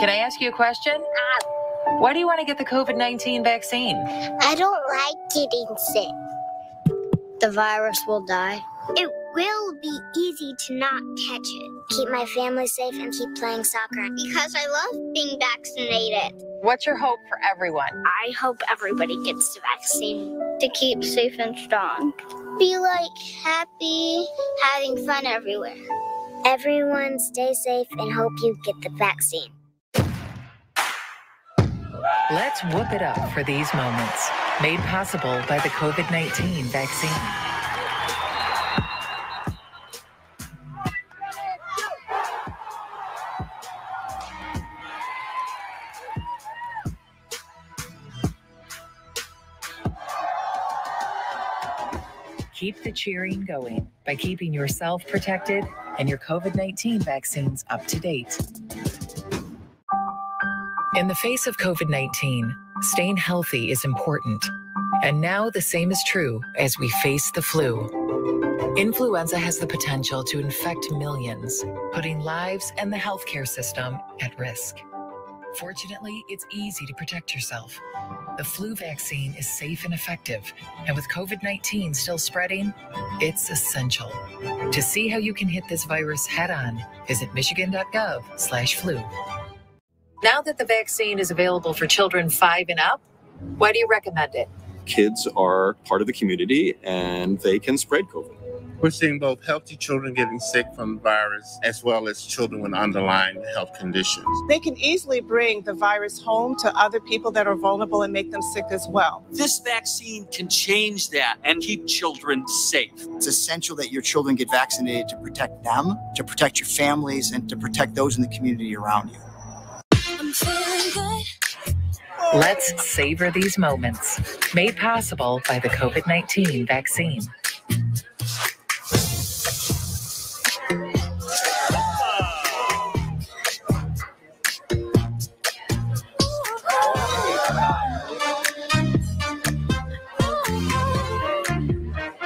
Can I ask you a question? Uh, Why do you want to get the COVID 19 vaccine? I don't like getting sick. The virus will die. It will be easy to not catch it. Keep my family safe and keep playing soccer. Because I love being vaccinated. What's your hope for everyone? I hope everybody gets the vaccine to keep safe and strong. Be like happy, having fun everywhere. Everyone stay safe and hope you get the vaccine. Let's whoop it up for these moments. Made possible by the COVID 19 vaccine. Keep the cheering going by keeping yourself protected and your COVID 19 vaccines up to date. In the face of COVID 19, staying healthy is important. And now the same is true as we face the flu. Influenza has the potential to infect millions, putting lives and the healthcare system at risk. Fortunately, it's easy to protect yourself. The flu vaccine is safe and effective, and with COVID 19 still spreading, it's essential. To see how you can hit this virus head on, visit michigan.gov/flu. Now that the vaccine is available for children 5 and up, why do you recommend it? Kids are part of the community and they can spread COVID. We're seeing both healthy children getting sick from the virus as well as children with underlying health conditions. They can easily bring the virus home to other people that are vulnerable and make them sick as well. This vaccine can change that and keep children safe. It's essential that your children get vaccinated to protect them, to protect your families, and to protect those in the community around you. Let's savor these moments. Made possible by the COVID 19 vaccine.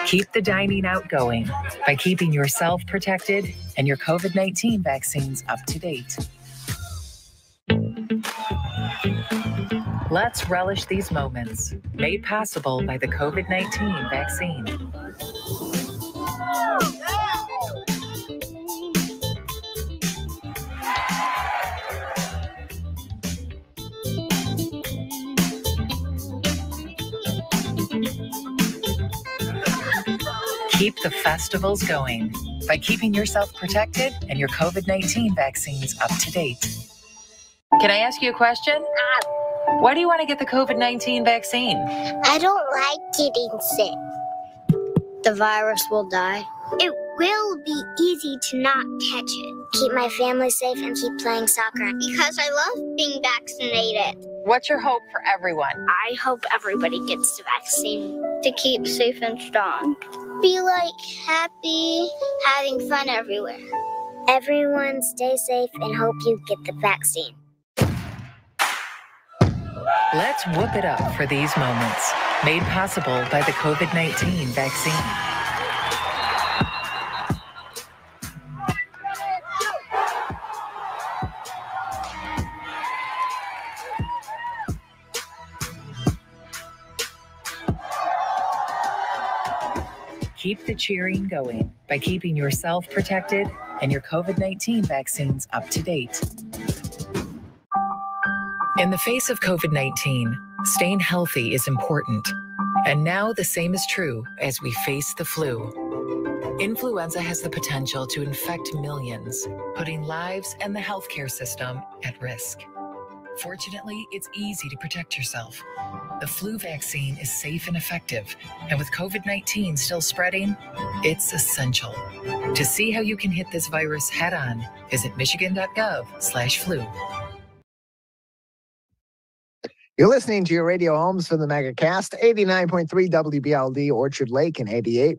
Keep the dining out going by keeping yourself protected and your COVID 19 vaccines up to date. Let's relish these moments, made possible by the COVID 19 vaccine. Keep the festivals going by keeping yourself protected and your COVID 19 vaccines up to date. Can I ask you a question? Why do you want to get the COVID 19 vaccine? I don't like getting sick. The virus will die. It will be easy to not catch it. Keep my family safe and keep playing soccer. Because I love being vaccinated. What's your hope for everyone? I hope everybody gets the vaccine to keep safe and strong. Be like happy, having fun everywhere. Everyone stay safe and hope you get the vaccine. Let's whoop it up for these moments. Made possible by the COVID 19 vaccine. Keep the cheering going by keeping yourself protected and your COVID 19 vaccines up to date. In the face of COVID 19, staying healthy is important. And now the same is true as we face the flu. Influenza has the potential to infect millions, putting lives and the healthcare system at risk. Fortunately, it's easy to protect yourself. The flu vaccine is safe and effective, and with COVID 19 still spreading, it's essential. To see how you can hit this virus head on, visit michigan.gov/flu. Listening to your radio homes from the MegaCast, 89.3 WBLD Orchard Lake and 88.1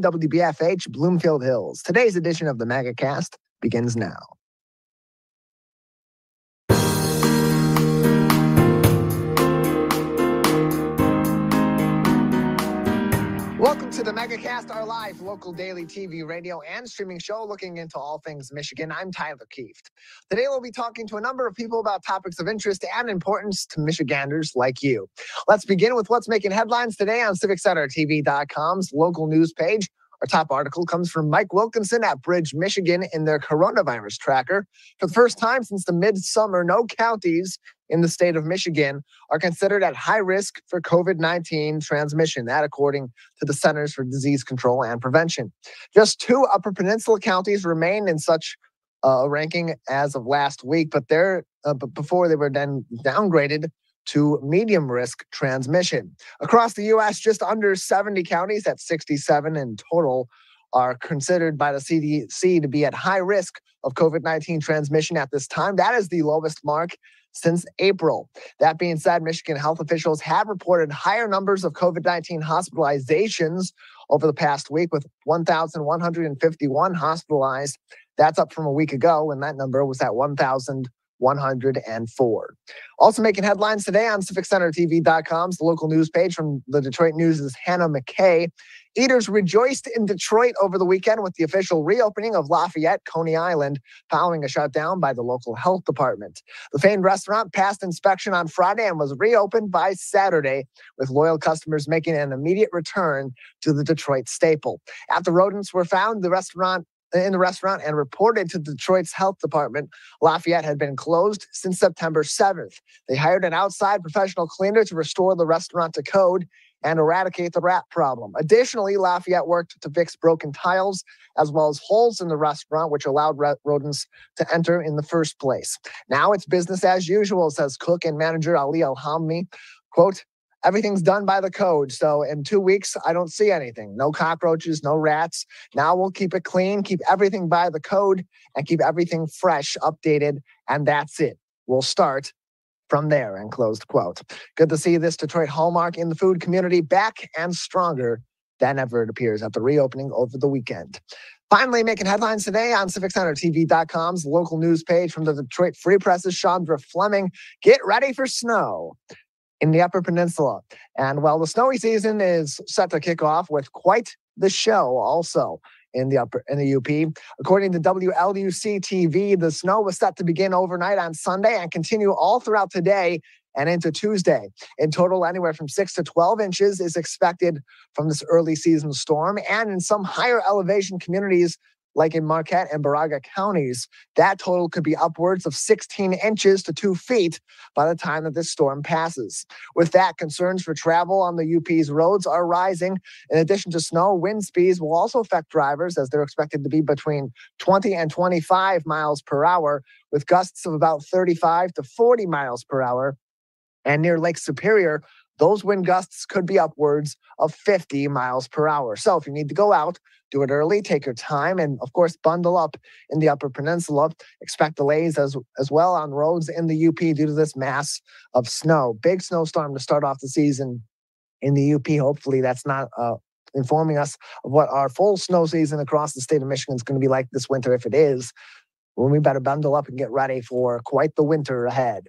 WBFH Bloomfield Hills. Today's edition of the MegaCast begins now. Welcome to the MegaCast, our live local daily TV, radio, and streaming show looking into all things Michigan. I'm Tyler Kieft. Today we'll be talking to a number of people about topics of interest and importance to Michiganders like you. Let's begin with what's making headlines today on CivicCenterTV.com's local news page. Our top article comes from Mike Wilkinson at Bridge, Michigan in their coronavirus tracker. For the first time since the midsummer, no counties in the state of Michigan are considered at high risk for COVID 19 transmission. That, according to the Centers for Disease Control and Prevention. Just two Upper Peninsula counties remain in such a ranking as of last week, but they're uh, before they were then downgraded to medium risk transmission. Across the U.S., just under 70 counties, at 67 in total, are considered by the CDC to be at high risk of COVID 19 transmission at this time. That is the lowest mark since April. That being said, Michigan health officials have reported higher numbers of COVID 19 hospitalizations over the past week, with 1,151 hospitalized. That's up from a week ago when that number was at 1,104. Also making headlines today on CivicCenterTV.com's the local news page from the Detroit News' is Hannah McKay Eaters rejoiced in Detroit over the weekend with the official reopening of Lafayette, Coney Island, following a shutdown by the local health department. The famed restaurant passed inspection on Friday and was reopened by Saturday, with loyal customers making an immediate return to the Detroit staple. After rodents were found, the restaurant in the restaurant and reported to Detroit's health department. Lafayette had been closed since September 7th. They hired an outside professional cleaner to restore the restaurant to code and eradicate the rat problem. Additionally, Lafayette worked to fix broken tiles as well as holes in the restaurant, which allowed rodents to enter in the first place. Now it's business as usual, says cook and manager Ali Alhammi. Quote, everything's done by the code. So in two weeks, I don't see anything. No cockroaches, no rats. Now we'll keep it clean, keep everything by the code, and keep everything fresh, updated, and that's it. We'll start from there, and closed quote. Good to see this Detroit hallmark in the food community back and stronger than ever, it appears, at the reopening over the weekend. Finally, making headlines today on CivicCenterTV.com's local news page from the Detroit Free Press's Chandra Fleming. Get ready for snow in the Upper Peninsula. And while the snowy season is set to kick off with quite the show, also in the upper in the UP. According to WLUC TV, the snow was set to begin overnight on Sunday and continue all throughout today and into Tuesday. In total, anywhere from 6 to 12 inches is expected from this early season storm. And in some higher elevation communities, like in Marquette and Baraga counties, that total could be upwards of 16 inches to two feet by the time that this storm passes. With that, concerns for travel on the UP's roads are rising. In addition to snow, wind speeds will also affect drivers as they're expected to be between 20 and 25 miles per hour, with gusts of about 35 to 40 miles per hour. And near Lake Superior, those wind gusts could be upwards of 50 miles per hour. So if you need to go out, do it early, take your time, and of course, bundle up in the Upper Peninsula. Expect delays as, as well on roads in the UP due to this mass of snow. Big snowstorm to start off the season in the UP. Hopefully, that's not uh, informing us of what our full snow season across the state of Michigan is going to be like this winter if it is. When we better bundle up and get ready for quite the winter ahead.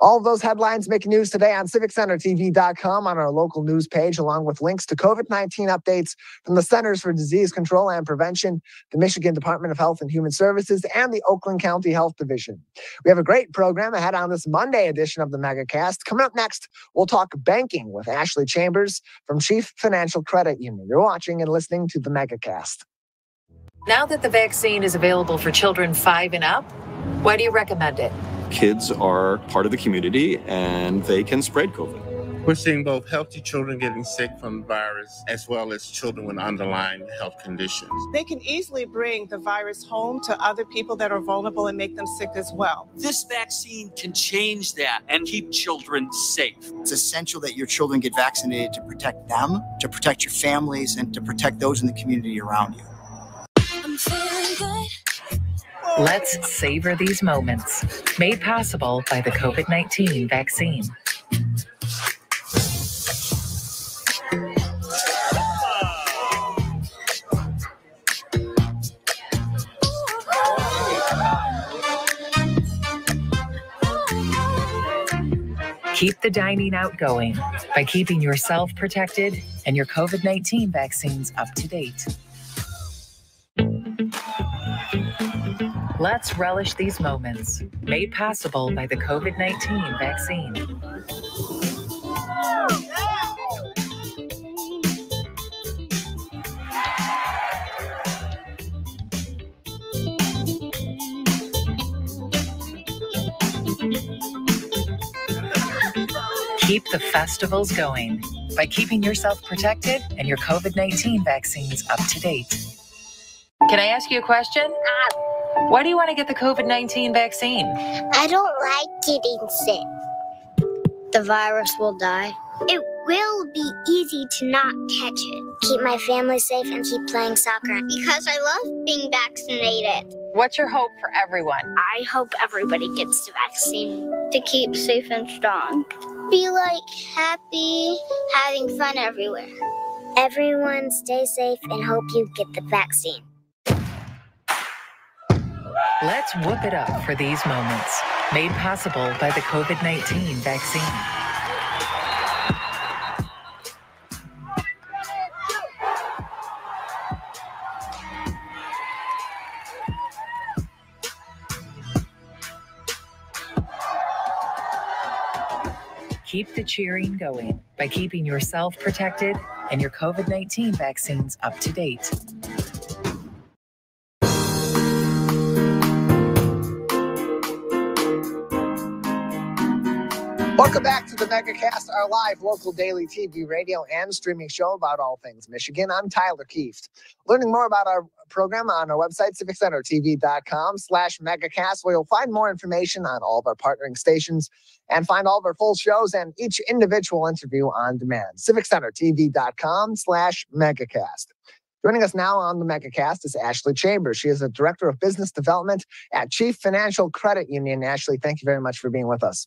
All those headlines make news today on CivicCenterTV.com on our local news page, along with links to COVID 19 updates from the Centers for Disease Control and Prevention, the Michigan Department of Health and Human Services, and the Oakland County Health Division. We have a great program ahead on this Monday edition of the MegaCast. Coming up next, we'll talk banking with Ashley Chambers from Chief Financial Credit Union. You're watching and listening to the MegaCast. Now that the vaccine is available for children five and up, why do you recommend it? kids are part of the community and they can spread COVID. We're seeing both healthy children getting sick from the virus as well as children with underlying health conditions. They can easily bring the virus home to other people that are vulnerable and make them sick as well. This vaccine can change that and keep children safe. It's essential that your children get vaccinated to protect them, to protect your families, and to protect those in the community around you. Let's savor these moments. Made possible by the COVID 19 vaccine. Keep the dining out going by keeping yourself protected and your COVID 19 vaccines up to date. Let's relish these moments made possible by the COVID 19 vaccine. Keep the festivals going by keeping yourself protected and your COVID 19 vaccines up to date. Can I ask you a question? Uh, Why do you want to get the COVID 19 vaccine? I don't like getting sick. The virus will die. It will be easy to not catch it. Keep my family safe and keep playing soccer. Because I love being vaccinated. What's your hope for everyone? I hope everybody gets the vaccine to keep safe and strong. Be like happy, having fun everywhere. Everyone stay safe and hope you get the vaccine. Let's whoop it up for these moments, made possible by the COVID 19 vaccine. Keep the cheering going by keeping yourself protected and your COVID 19 vaccines up to date. Welcome back to the MegaCast, our live local daily TV, radio, and streaming show about all things Michigan. I'm Tyler Kieft. Learning more about our program on our website, civiccentertv.com slash megacast, where you'll find more information on all of our partnering stations and find all of our full shows and each individual interview on demand. civiccentertv.com slash megacast. Joining us now on the MegaCast is Ashley Chambers. She is a Director of Business Development at Chief Financial Credit Union. Ashley, thank you very much for being with us.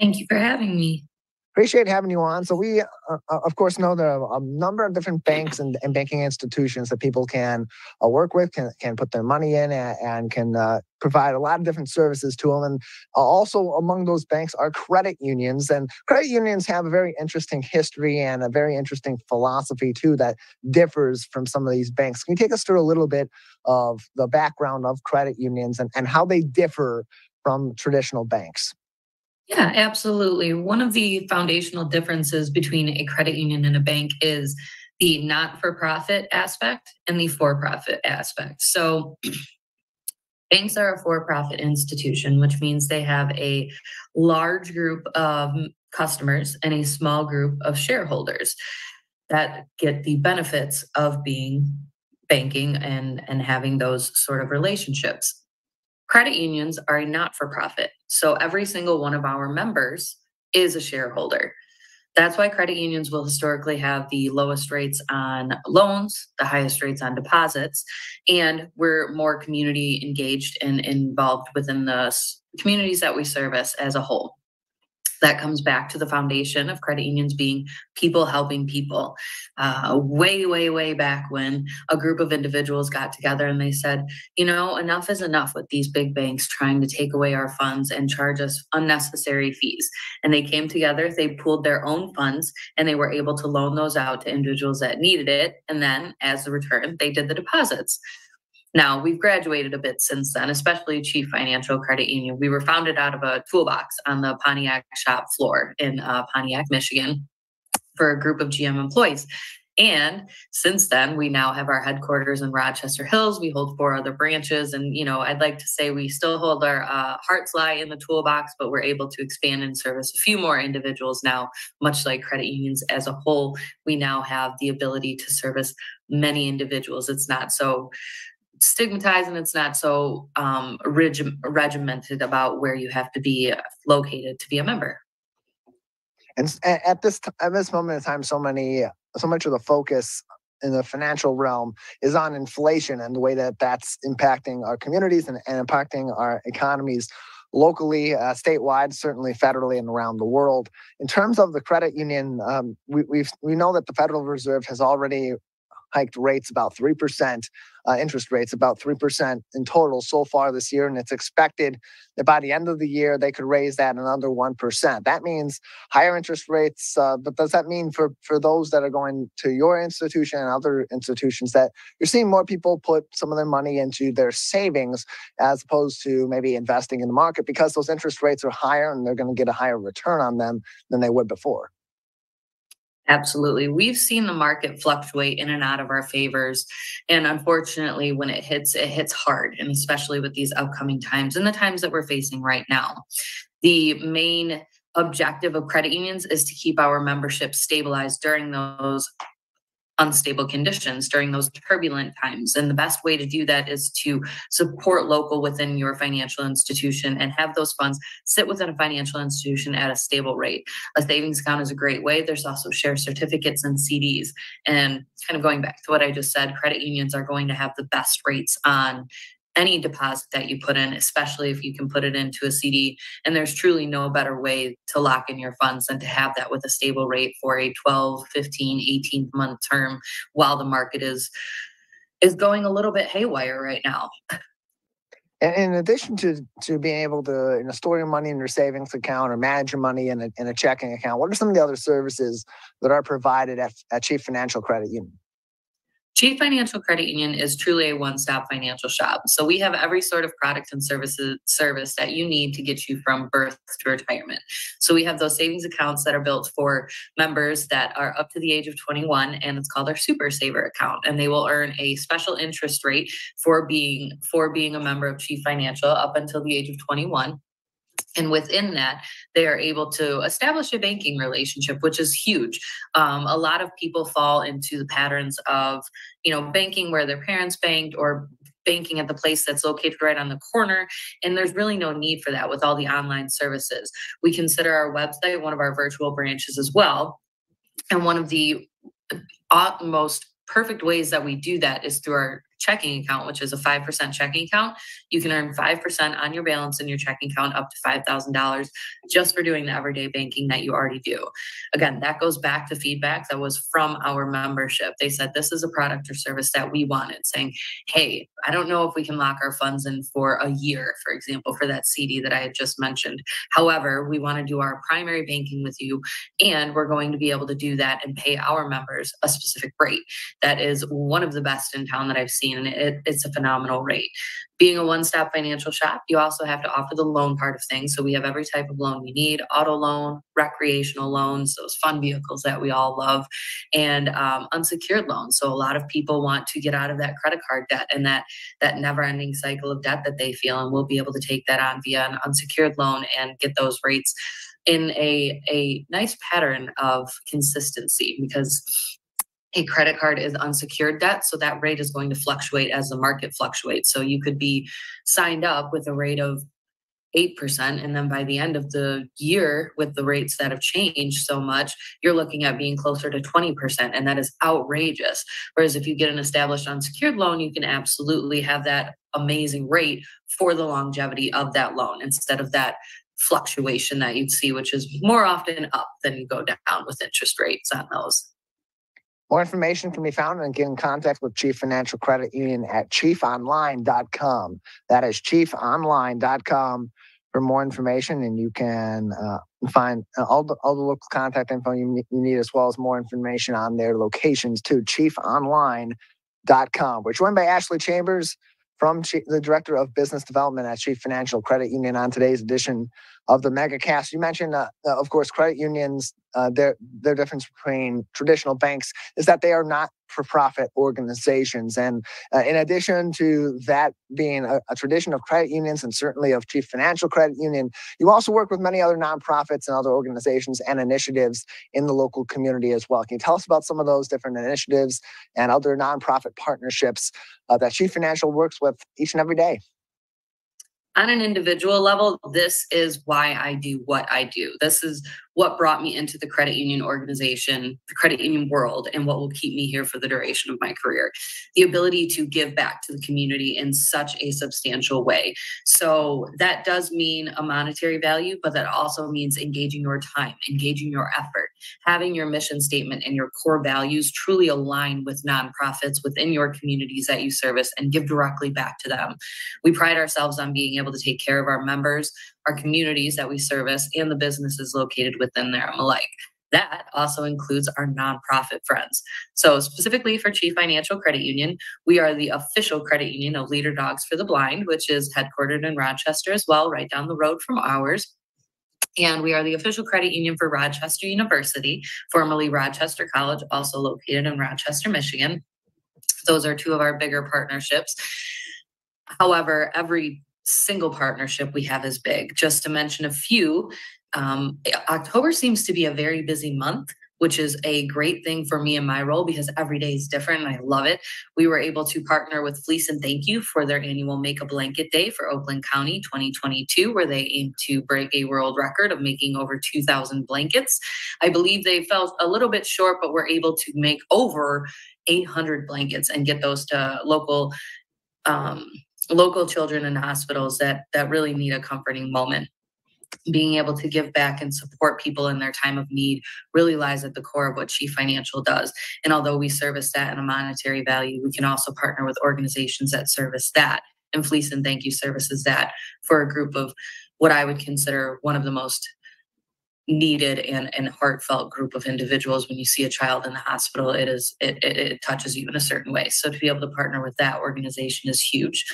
Thank you for having me. Appreciate having you on. So we, uh, uh, of course, know there are a number of different banks and, and banking institutions that people can uh, work with, can, can put their money in, and, and can uh, provide a lot of different services to them. And uh, also among those banks are credit unions. And credit unions have a very interesting history and a very interesting philosophy too that differs from some of these banks. Can you take us through a little bit of the background of credit unions and, and how they differ from traditional banks? Yeah, absolutely. One of the foundational differences between a credit union and a bank is the not for profit aspect and the for profit aspect. So, banks are a for profit institution, which means they have a large group of customers and a small group of shareholders that get the benefits of being banking and, and having those sort of relationships. Credit unions are a not for profit. So every single one of our members is a shareholder. That's why credit unions will historically have the lowest rates on loans, the highest rates on deposits, and we're more community engaged and involved within the communities that we service as a whole that comes back to the foundation of credit unions being people helping people. Uh, way, way, way back when a group of individuals got together and they said, you know, enough is enough with these big banks trying to take away our funds and charge us unnecessary fees. And they came together, they pooled their own funds, and they were able to loan those out to individuals that needed it. And then, as a return, they did the deposits. Now, we've graduated a bit since then, especially Chief Financial Credit Union. We were founded out of a toolbox on the Pontiac shop floor in uh, Pontiac, Michigan, for a group of GM employees. And since then, we now have our headquarters in Rochester Hills. We hold four other branches. And, you know, I'd like to say we still hold our uh, hearts lie in the toolbox, but we're able to expand and service a few more individuals now, much like credit unions as a whole. We now have the ability to service many individuals. It's not so stigmatized and it's not so um, reg- regimented about where you have to be located to be a member. And at this t- at this moment in time, so many so much of the focus in the financial realm is on inflation and the way that that's impacting our communities and, and impacting our economies locally, uh, statewide, certainly federally, and around the world. In terms of the credit union, um, we we we know that the Federal Reserve has already hiked rates about 3%, uh, interest rates about 3% in total so far this year. And it's expected that by the end of the year, they could raise that another 1%. That means higher interest rates. Uh, but does that mean for, for those that are going to your institution and other institutions that you're seeing more people put some of their money into their savings as opposed to maybe investing in the market because those interest rates are higher and they're going to get a higher return on them than they would before? Absolutely. We've seen the market fluctuate in and out of our favors. And unfortunately, when it hits, it hits hard, and especially with these upcoming times and the times that we're facing right now. The main objective of credit unions is to keep our membership stabilized during those unstable conditions during those turbulent times. And the best way to do that is to support local within your financial institution and have those funds sit within a financial institution at a stable rate. A savings account is a great way. There's also share certificates and CDs. And kind of going back to what I just said, credit unions are going to have the best rates on any deposit that you put in, especially if you can put it into a CD. And there's truly no better way to lock in your funds than to have that with a stable rate for a 12, 15, 18 month term while the market is is going a little bit haywire right now. And in addition to to being able to you know, store your money in your savings account or manage your money in a, in a checking account, what are some of the other services that are provided at, at Chief Financial Credit Union? Chief Financial Credit Union is truly a one-stop financial shop. So we have every sort of product and services service that you need to get you from birth to retirement. So we have those savings accounts that are built for members that are up to the age of 21 and it's called our super saver account and they will earn a special interest rate for being for being a member of Chief Financial up until the age of 21 and within that they are able to establish a banking relationship which is huge. Um, a lot of people fall into the patterns of you know banking where their parents banked or banking at the place that's located right on the corner and there's really no need for that with all the online services. We consider our website one of our virtual branches as well and one of the uh, most perfect ways that we do that is through our checking account, which is a 5% checking account, you can earn 5% on your balance in your checking account up to $5,000 just for doing the everyday banking that you already do. Again, that goes back to feedback that was from our membership. They said, This is a product or service that we wanted, saying, Hey, I don't know if we can lock our funds in for a year, for example, for that CD that I had just mentioned. However, we want to do our primary banking with you, and we're going to be able to do that and pay our members a specific rate. That is one of the best in town that I've seen and it, it's a phenomenal rate. Being a one stop financial shop, you also have to offer the loan part of things. So we have every type of loan you need auto loan, recreational loans, those fun vehicles that we all love, and um, unsecured loans. So a lot of people want to get out of that credit card debt and that, that never ending cycle of debt that they feel. And we'll be able to take that on via an unsecured loan and get those rates in a, a nice pattern of consistency because a credit card is unsecured debt, so that rate is going to fluctuate as the market fluctuates. So you could be signed up with a rate of 8%, and then by the end of the year, with the rates that have changed so much, you're looking at being closer to 20%, and that is outrageous. Whereas if you get an established unsecured loan, you can absolutely have that amazing rate for the longevity of that loan instead of that fluctuation that you'd see, which is more often up than you go down with interest rates on those. More information can be found and get in contact with Chief Financial Credit Union at chiefonline.com. That is chiefonline.com for more information, and you can uh, find uh, all the all the local contact info you need, as well as more information on their locations too. Chiefonline.com. We're joined by Ashley Chambers from the Director of Business Development at Chief Financial Credit Union on today's edition of the MegaCast. You mentioned, uh, uh, of course, credit unions. Uh, their their difference between traditional banks is that they are not for profit organizations, and uh, in addition to that being a, a, tradition of credit unions and certainly of Chief Financial Credit Union, you also work with many other nonprofits and other organizations and initiatives in the local community as well. Can you tell us about some of those different initiatives and other nonprofit partnerships uh, that Chief Financial works with each and every day? on an individual level, this is why I do what I do. This is what brought me into the credit union organization, the credit union world, and what will keep me here for the duration of my career. The ability to give back to the community in such a substantial way. So that does mean a monetary value, but that also means engaging your time, engaging your effort having your mission statement and your core values truly align with nonprofits within your communities that you service and give directly back to them. We pride ourselves on being able to take care of our members, our communities that we service, and the businesses located within them alike. That also includes our nonprofit friends. So, specifically for Chief Financial Credit Union, we are the official credit union of Leader Dogs for the Blind, which is headquartered in Rochester as well, right down the road from ours. And we are the official credit union for Rochester University, formerly Rochester College, also located in Rochester, Michigan. Those are two of our bigger partnerships. However, every single partnership we have is big. Just to mention a few, um, October seems to be a very busy month which is a great thing for me in my role because every day is different and I love it. We were able to partner with Fleece and Thank You for their annual Make a Blanket Day for Oakland County 2022, where they aim to break a world record of making over 2,000 blankets. I believe they fell a little bit short, but were able to make over 800 blankets and get those to local um, local children in hospitals that that really need a comforting moment being able to give back and support people in their time of need really lies at the core of what Chief Financial does. And although we service that in a monetary value, we can also partner with organizations that service that. And Fleece and Thank You services that for a group of what I would consider one of the most needed and, and heartfelt group of individuals when you see a child in the hospital it is it, it, it, touches you in a certain way. So to be able to partner with that organization is huge.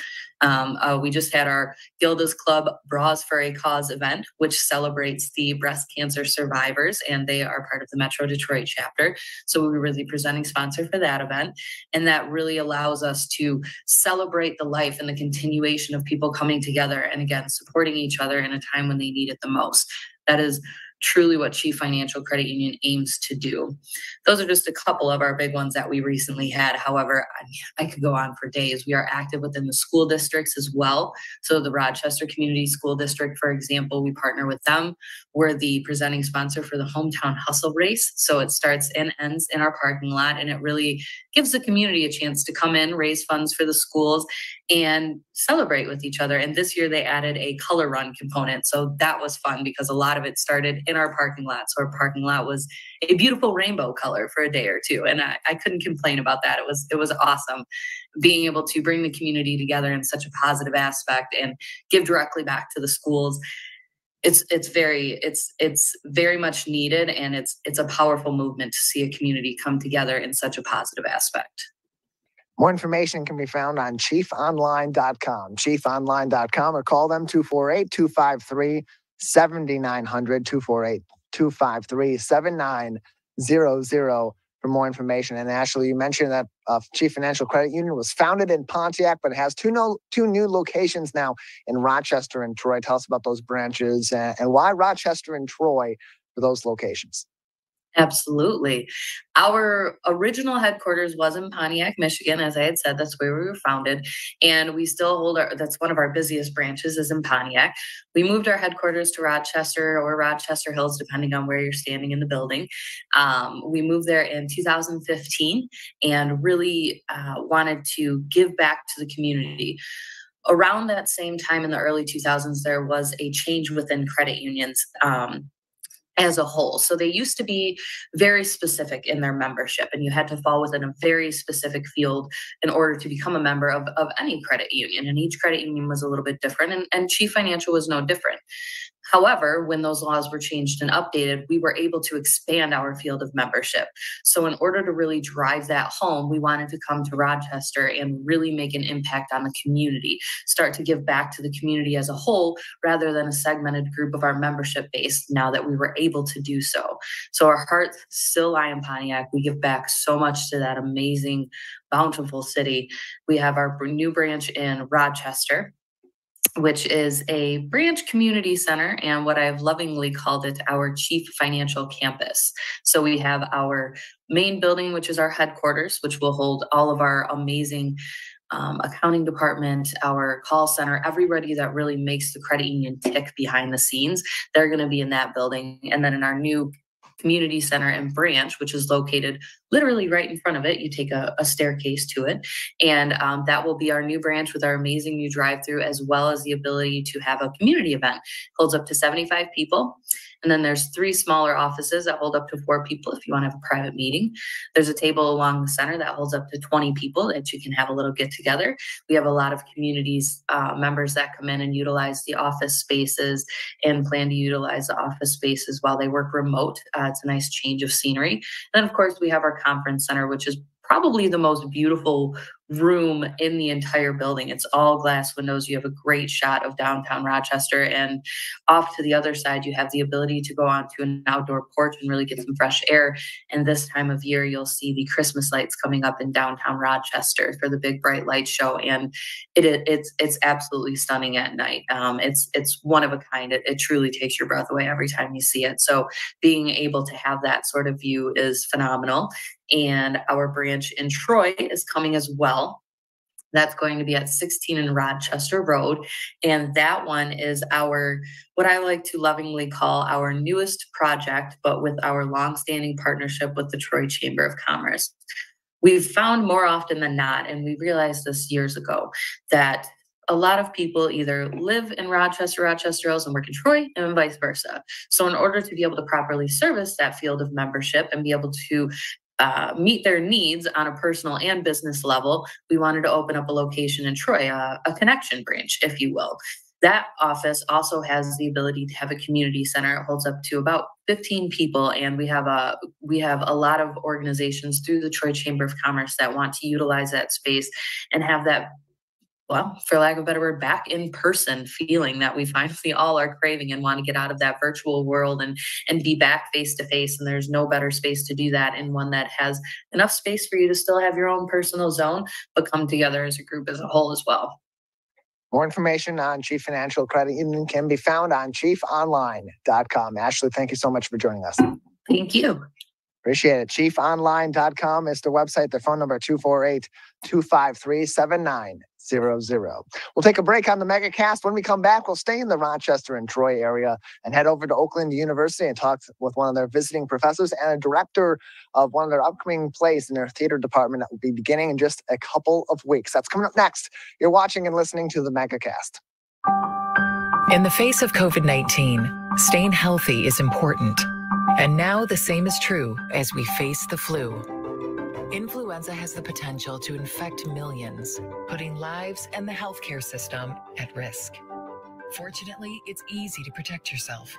Um, uh, we just had our gilda's club bras for a cause event which celebrates the breast cancer survivors and they are part of the metro detroit chapter. So we were the presenting sponsor for that event. And that really allows us to celebrate the life and the continuation of people coming together and again supporting each other in a time when they need it the most. That is truly what Chief Financial Credit Union aims to do. Those are just a couple of our big ones that we recently had. However, I, I, could go on for days. We are active within the school districts as well. So, the Rochester Community School District, for example, we partner with them. We're the presenting sponsor for the Hometown Hustle Race. So, it starts and ends in our parking lot, and it really gives the community a chance to come in, raise funds for the schools, and celebrate with each other. And this year they added a color run component. So that was fun because a lot of it started in our parking lot. So our parking lot was a beautiful rainbow color for a day or two. And I, I couldn't complain about that. It was it was awesome being able to bring the community together in such a positive aspect and give directly back to the schools it's it's very it's it's very much needed and it's it's a powerful movement to see a community come together in such a positive aspect more information can be found on chiefonline.com, chiefonline.com, or call them 248 253 7900, 248 253 7900 for more information. And Ashley, you mentioned that uh, Chief Financial Credit Union was founded in Pontiac, but it has two, no, two new locations now in Rochester and Troy. Tell us about those branches and, and why Rochester and Troy for those locations. Absolutely. Our original headquarters was in Pontiac, Michigan. As I had said, that's where we were founded. And we still hold our, that's one of our busiest branches is in Pontiac. We moved our headquarters to Rochester or Rochester Hills, depending on where you're standing in the building. Um, we moved there in 2015 and really uh, wanted to give back to the community around that same time in the early 2000s, there was a change within credit unions. Um, as a whole. So they used to be very specific in their membership, and you had to fall within a very specific field in order to become a member of, of any credit union. And each credit union was a little bit different, and, and Chief Financial was no different. However, when those laws were changed and updated, we were able to expand our field of membership. So, in order to really drive that home, we wanted to come to Rochester and really make an impact on the community, start to give back to the community as a whole rather than a segmented group of our membership base now that we were able to do so. So, our hearts still lie in Pontiac. We give back so much to that amazing, bountiful city. We have our new branch in Rochester which is a branch community center and what I've lovingly called it our chief financial campus. So we have our main building, which is our headquarters, which will hold all of our amazing um, accounting department, our call center, everybody that really makes the credit union tick behind the scenes, they're going to be in that building. And then in our new community center and branch, which is located literally right in front of it. You take a, a staircase to it, and um, that will be our new branch with our amazing new drive-through, as well as the ability to have a community event. Holds up to 75 people. And then there's three smaller offices that hold up to four people if you want to have a private meeting. There's a table along the center that holds up to 20 people that you can have a little get together. We have a lot of communities uh, members that come in and utilize the office spaces and plan to utilize the office spaces while they work remote. Uh, it's a nice change of scenery. And then, of course, we have our conference center, which is probably the most beautiful room in the entire building. It's all glass windows. You have a great shot of downtown Rochester. And off to the other side, you have the ability to go onto an outdoor porch and really get some fresh air. And this time of year, you'll see the Christmas lights coming up in downtown Rochester for the big bright light show. And it, it's it's absolutely stunning at night. Um, it's it's one of a kind. It, it truly takes your breath away every time you see it. So being able to have that sort of view is phenomenal. And our branch in Troy is coming as well. That's going to be at 16 in Rochester Road. And that one is our, what I like to lovingly call our newest project, but with our longstanding partnership with the Troy Chamber of Commerce. We've found more often than not, and we realized this years ago, that a lot of people either live in Rochester, Rochester Hills, and work in Troy, and vice versa. So, in order to be able to properly service that field of membership and be able to uh, meet their needs on a personal and business level, we wanted to open up a location in Troy, uh, a connection branch, if you will. That office also has the ability to have a community center. It holds up to about 15 people, and we have a we have a lot of organizations through the Troy Chamber of Commerce that want to utilize that space and have that well, for lack of a better word, back in person feeling that we finally all are craving and want to get out of that virtual world and and be back face to face. And there's no better space to do that in one that has enough space for you to still have your own personal zone, but come together as a group as a whole as well. More information on Chief Financial Credit Union can be found on chiefonline.com. Ashley, thank you so much for joining us. Thank you. Appreciate it. Chiefonline.com is the website. The phone number 248 253 7900. We'll take a break on the MegaCast. When we come back, we'll stay in the Rochester and Troy area and head over to Oakland University and talk with one of their visiting professors and a director of one of their upcoming plays in their theater department that will be beginning in just a couple of weeks. That's coming up next. You're watching and listening to the MegaCast. In the face of COVID 19, staying healthy is important. And now the same is true as we face the flu. Influenza has the potential to infect millions, putting lives and the healthcare system at risk. Fortunately, it's easy to protect yourself.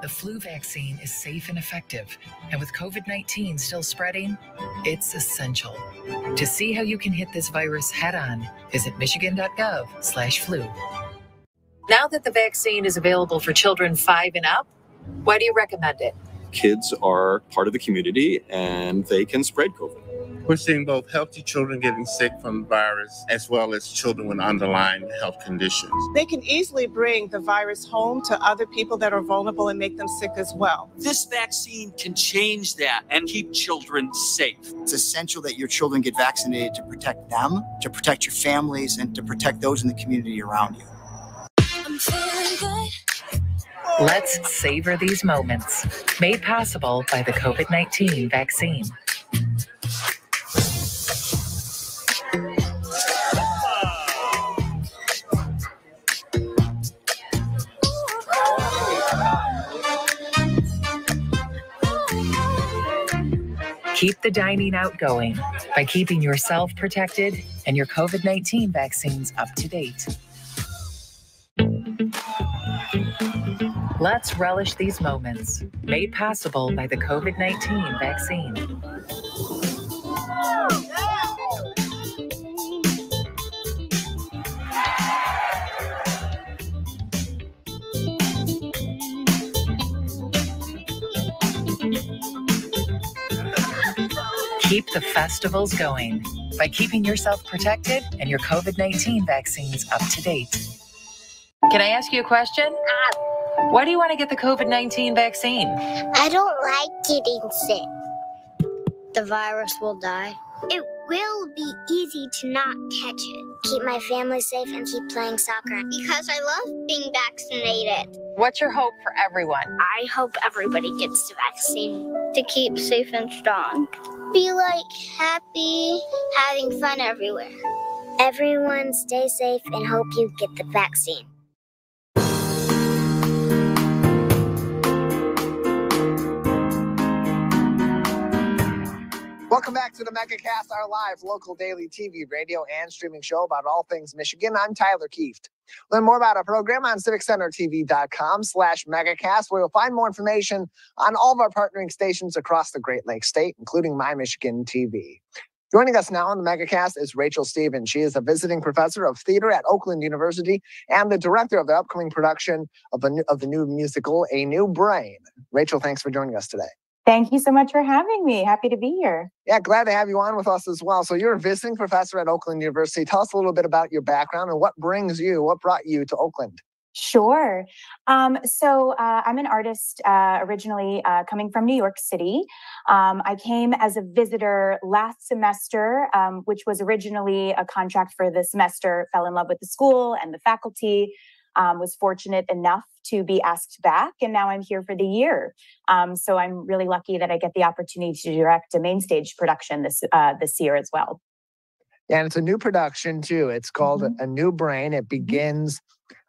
The flu vaccine is safe and effective, and with COVID 19 still spreading, it's essential. To see how you can hit this virus head on, visit michigan.gov/flu. Now that the vaccine is available for children 5 and up, why do you recommend it? Kids are part of the community and they can spread COVID. We're seeing both healthy children getting sick from the virus as well as children with underlying health conditions. They can easily bring the virus home to other people that are vulnerable and make them sick as well. This vaccine can change that and keep children safe. It's essential that your children get vaccinated to protect them, to protect your families, and to protect those in the community around you. Let's savor these moments. Made possible by the COVID 19 vaccine. Keep the dining out going by keeping yourself protected and your COVID 19 vaccines up to date. Let's relish these moments, made possible by the COVID 19 vaccine. Keep the festivals going by keeping yourself protected and your COVID 19 vaccines up to date. Can I ask you a question? Uh, Why do you want to get the COVID 19 vaccine? I don't like getting sick. The virus will die. It will be easy to not catch it. Keep my family safe and keep playing soccer. Because I love being vaccinated. What's your hope for everyone? I hope everybody gets the vaccine to keep safe and strong. be like happy, having fun everywhere. Everyone stay safe and hope you get the vaccine. Welcome back to the MegaCast, our live local daily TV, radio, and streaming show about all things Michigan. I'm Tyler Kieft. Learn more about our program on civiccentertv.com slash megacast, where you'll find more information on all of our partnering stations across the Great Lakes State, including My Michigan TV. Joining us now on the MegaCast is Rachel Stevens. She is a visiting professor of theater at Oakland University and the director of the upcoming production of, the new, of the new musical, A New Brain. Rachel, thanks for joining us today. Thank you so much for having me. Happy to be here. Yeah, glad to have you on with us as well. So, you're a visiting professor at Oakland University. Tell us a little bit about your background and what brings you, what brought you to Oakland. Sure. Um, so uh, I'm an artist uh, originally uh, coming from New York City. Um, I came as a visitor last semester, um, which was originally a contract for the semester, fell in love with the school and the faculty, um, was fortunate enough to be asked back, and now I'm here for the year. Um, so I'm really lucky that I get the opportunity to direct a main stage production this uh, this year as well. Yeah, and it's a new production too. It's called mm-hmm. A New Brain. It mm-hmm. begins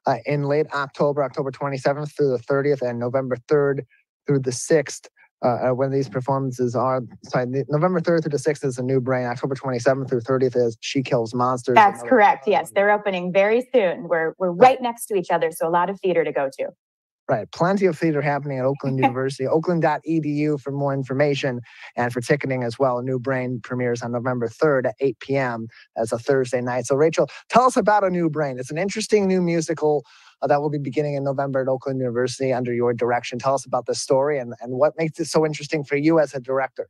uh, in late October, October 27th through the 30th, and November 3rd through the 6th. Uh, uh, when these performances are. Sorry, November 3rd through the 6th is a new brain. October 27th through 30th is She Kills Monsters. That's correct. Yes, they're opening very soon. We're we're right next to each other, so a lot of theater to go to. Right. Plenty of theater happening at Oakland University, oakland.edu for more information and for ticketing as well. A new brain premieres on November 3rd at 8 p.m. as a Thursday night. So, Rachel, tell us about A New Brain. It's an interesting new musical Uh, that will be beginning in November at Oakland University under your direction. Tell us about the story and, and what makes it so interesting for you as a director.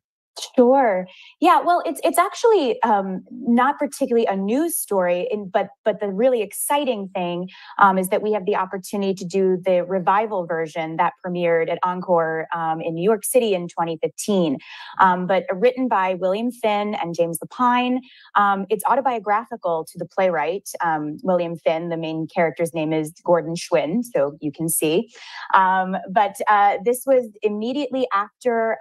Sure. Yeah. Well, it's it's actually um, not particularly a news story, in, but but the really exciting thing um, is that we have the opportunity to do the revival version that premiered at Encore um, in New York City in 2015. Um, but written by William Finn and James Lapine. Um, it's autobiographical to the playwright um, William Finn. The main character's name is Gordon Schwinn, so you can see. but uh, this was immediately after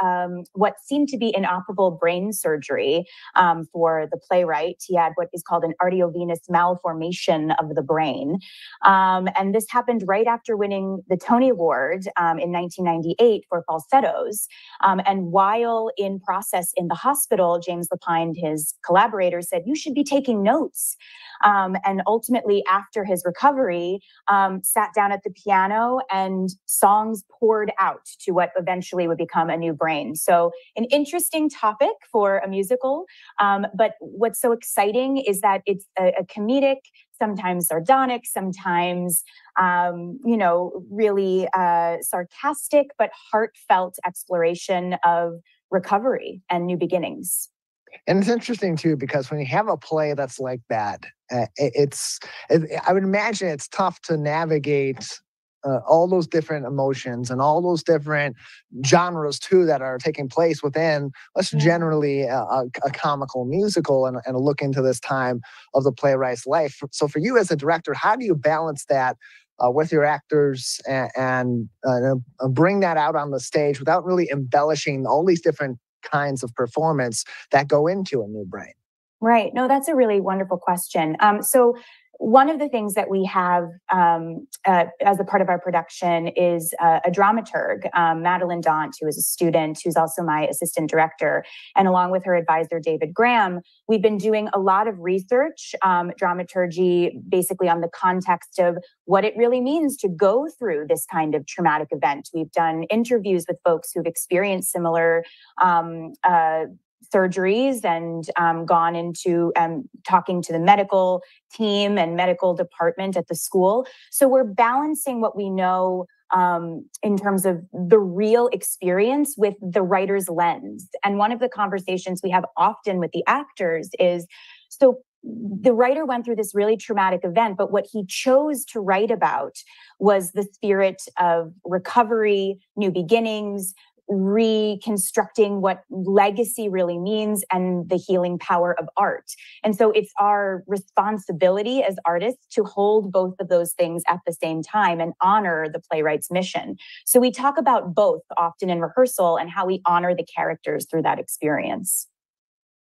what seemed to be an inoperable brain surgery um, for the playwright. He had what is called an arteriovenous malformation of the brain. Um, and this happened right after winning the Tony Award um, in 1998 for falsettos. Um, and while in process in the hospital, James Lapine, his collaborator, said, You should be taking notes. Um, and ultimately, after his recovery, um, sat down at the piano and songs poured out to what eventually would become a new brain. So, an interesting topic for a musical. Um, but what's so exciting is that it's a, a comedic, sometimes sardonic, sometimes, um, you know, really uh, sarcastic, but heartfelt exploration of recovery and new beginnings. And it's interesting too because when you have a play that's like that, uh, it's it, I would imagine it's tough to navigate uh, all those different emotions and all those different genres too that are taking place within what's generally a, a, a, comical musical and, and a look into this time of the playwright's life. So for you as a director, how do you balance that? Uh, with your actors and, and uh, bring that out on the stage without really embellishing all these different kinds of performance that go into a new brain? Right. No, that's a really wonderful question. Um, so one of the things that we have um, uh, as a part of our production is uh, a dramaturg, um, Madeline Daunt, who is a student, who's also my assistant director. And along with her advisor, David Graham, we've been doing a lot of research, um, dramaturgy, basically on the context of what it really means to go through this kind of traumatic event. We've done interviews with folks who've experienced similar um, uh, surgeries and um, gone into um, talking to the medical team and medical department at the school. So we're balancing what we know um, in terms of the real experience with the writer's lens. And one of the conversations we have often with the actors is so the writer went through this really traumatic event, but what he chose to write about was the spirit of recovery, new beginnings, reconstructing what legacy really means and the healing power of art. And so it's our responsibility as artists to hold both of those things at the same time and honor the playwright's mission. So we talk about both often in rehearsal and how we honor the characters through that experience.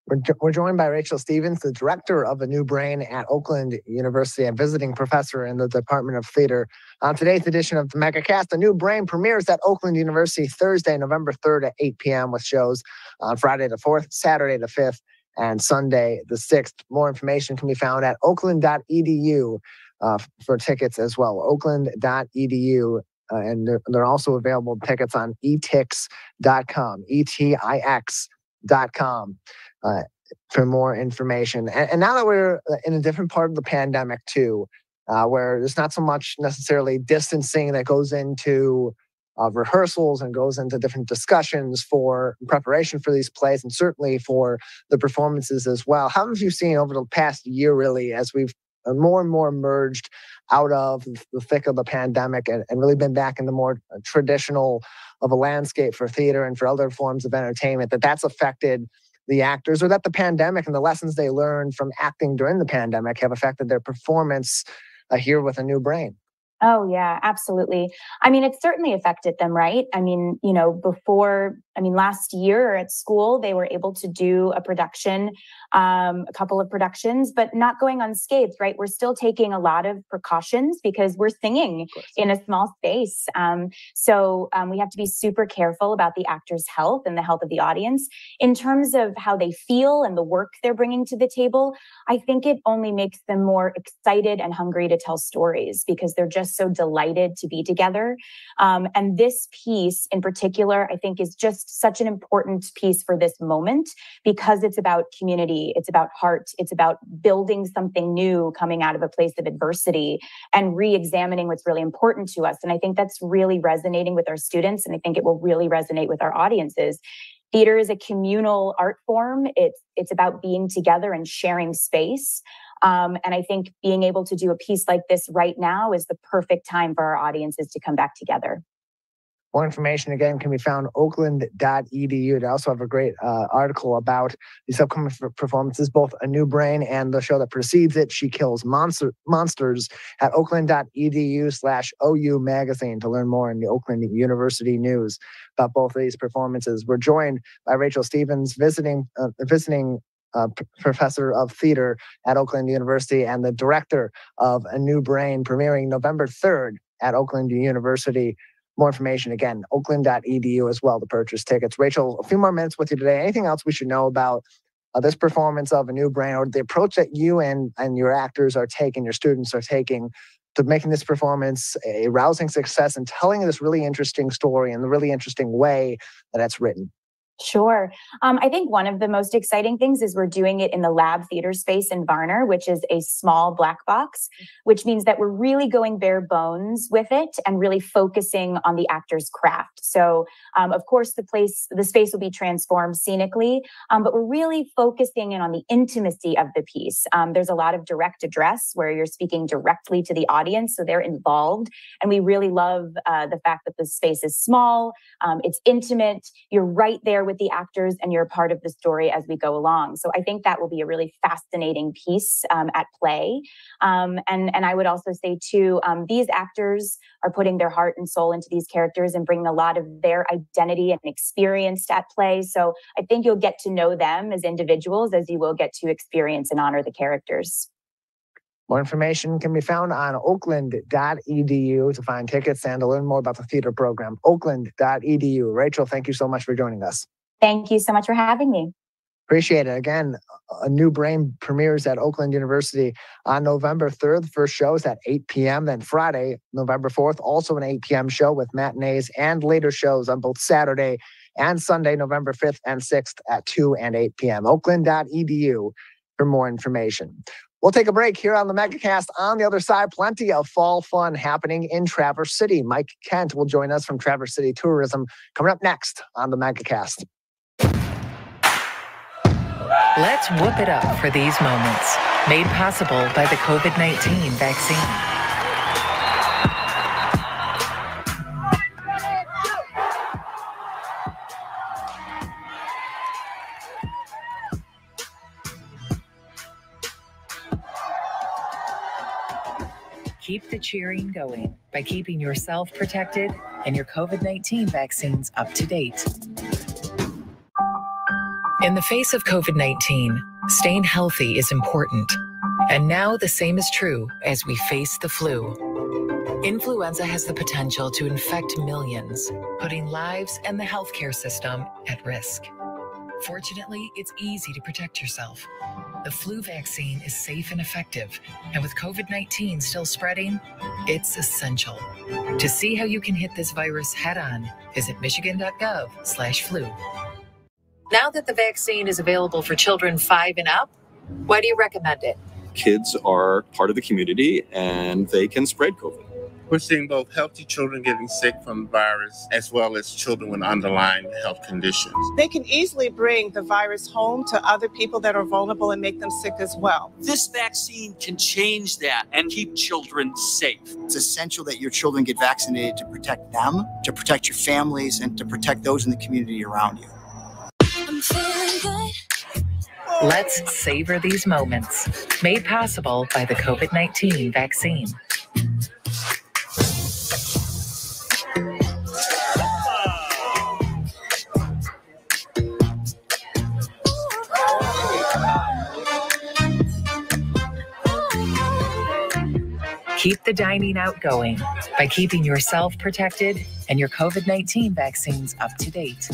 We're, we're joined by Rachel Stevens, the director of A New Brain at Oakland University and visiting professor in the Department of Theater. On today's edition of the MegaCast, A New Brain premieres at Oakland University Thursday, November 3rd at 8 p.m. with shows on Friday the 4th, Saturday the 5th, and Sunday the 6th. More information can be found at oakland.edu uh, for tickets as well. Oakland.edu. Uh, and they're, they're also available tickets on etix.com, E-T-I-X.com uh, for more information. And, and, now that we're uh, in a different part of the pandemic too, uh, where there's not so much necessarily distancing that goes into uh, rehearsals and goes into different discussions for preparation for these plays and certainly for the performances as well. How have you seen over the past year, really, as we've uh, more and more emerged out of the thick of the pandemic and, and really been back in the more traditional of a landscape for theater and for other forms of entertainment, that that's affected the actors or that the pandemic and the lessons they learned from acting during the pandemic have affected their performance uh, here with a new brain. Oh, yeah, absolutely. I mean, it certainly affected them, right? I mean, you know, before, I mean, last year at school, they were able to do a production, um, a couple of productions, but not going unscathed, right? We're still taking a lot of precautions because we're singing in a small space. Um, so um, we have to be super careful about the actor's health and the health of the audience. In terms of how they feel and the work they're bringing to the table, I think it only makes them more excited and hungry to tell stories because they're just just so delighted to be together. Um, and this piece in particular, I think, is just such an important piece for this moment because it's about community, it's about heart, it's about building something new coming out of a place of adversity and re examining what's really important to us. And I think that's really resonating with our students. And I think it will really resonate with our audiences theater is a communal art form it's it's about being together and sharing space um, and I think being able to do a piece like this right now is the perfect time for our audiences to come back together. More information again can be found oakland.edu. They also have a great uh, article about these upcoming performances, both A New Brain and the show that precedes it, She Kills Monster- Monsters, at oakland.edu slash OU magazine to learn more in the Oakland University news about both of these performances. We're joined by Rachel Stevens, visiting uh, visiting uh, p- professor of theater at Oakland University and the director of A New Brain, premiering November 3rd at Oakland University. More information again, oakland.edu as well to purchase tickets. Rachel, a few more minutes with you today. Anything else we should know about uh, this performance of A New Brain or the approach that you and, and your actors are taking, your students are taking to making this performance a rousing success and telling this really interesting story in the really interesting way that it's written? Sure. Um, I think one of the most exciting things is we're doing it in the lab theater space in Varner, which is a small black box, which means that we're really going bare bones with it and really focusing on the actor's craft. So, um, of course, the place, the space will be transformed scenically, um, but we're really focusing in on the intimacy of the piece. Um, there's a lot of direct address where you're speaking directly to the audience, so they're involved. And we really love uh, the fact that the space is small, um, it's intimate, you're right there with the actors and you're part of the story as we go along. So I think that will be a really fascinating piece um, at play. Um, and, and I would also say, too, um, these actors are putting their heart and soul into these characters and bringing a lot of their identity and experience at play. So I think you'll get to know them as individuals as you will get to experience and honor the characters. More information can be found on oakland.edu to find tickets and to learn more about the theater program. Oakland.edu. Rachel, thank you so much for joining us. Thank you so much for having me. Appreciate it. Again, a new brain premieres at Oakland University on November 3rd. The first show is at 8 p.m. Then Friday, November 4th, also an 8 p.m. show with matinees and later shows on both Saturday and Sunday, November 5th and 6th at 2 and 8 p.m. Oakland.edu for more information. We'll take a break here on the MegaCast. On the other side, plenty of fall fun happening in Traverse City. Mike Kent will join us from Traverse City Tourism coming up next on the MegaCast. Let's whoop it up for these moments. Made possible by the COVID 19 vaccine. Keep the cheering going by keeping yourself protected and your COVID 19 vaccines up to date. In the face of COVID 19, staying healthy is important. And now the same is true as we face the flu. Influenza has the potential to infect millions, putting lives and the healthcare system at risk. Fortunately, it's easy to protect yourself. The flu vaccine is safe and effective, and with COVID 19 still spreading, it's essential. To see how you can hit this virus head on, visit michigan.gov/flu. Now that the vaccine is available for children 5 and up, why do you recommend it? Kids are part of the community and they can spread COVID. We're seeing both healthy children getting sick from the virus as well as children with underlying health conditions. They can easily bring the virus home to other people that are vulnerable and make them sick as well. This vaccine can change that and keep children safe. It's essential that your children get vaccinated to protect them, to protect your families, and to protect those in the community around you. Let's savor these moments. Made possible by the COVID 19 vaccine. Keep the dining out going by keeping yourself protected and your COVID 19 vaccines up to date.